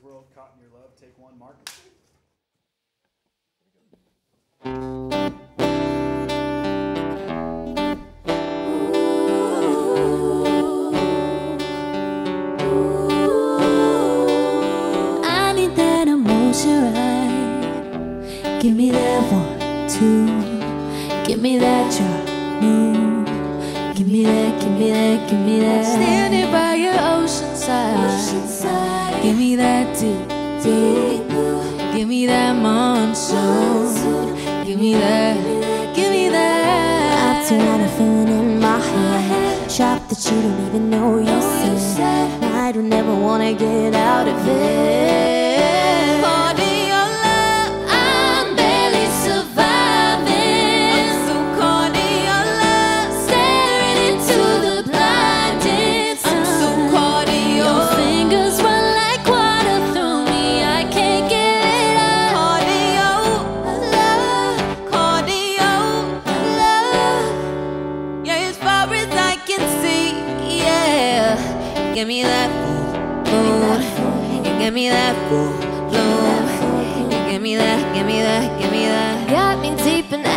Boys World, Caught in Your Love, take one, Mark. I need that emotion right. Give me that one, two. Give me that drop, move. Give me that, give me that, give me that. Standing by your ocean side. Give me that deep, deep. Give me that monsoon. Give me that, give me that. Up to not a feeling in my head. Trap that you don't even know you said. I don't ever wanna get out of it. Give me that food, you give me that you give me that, give me that, give me that. Got me deep in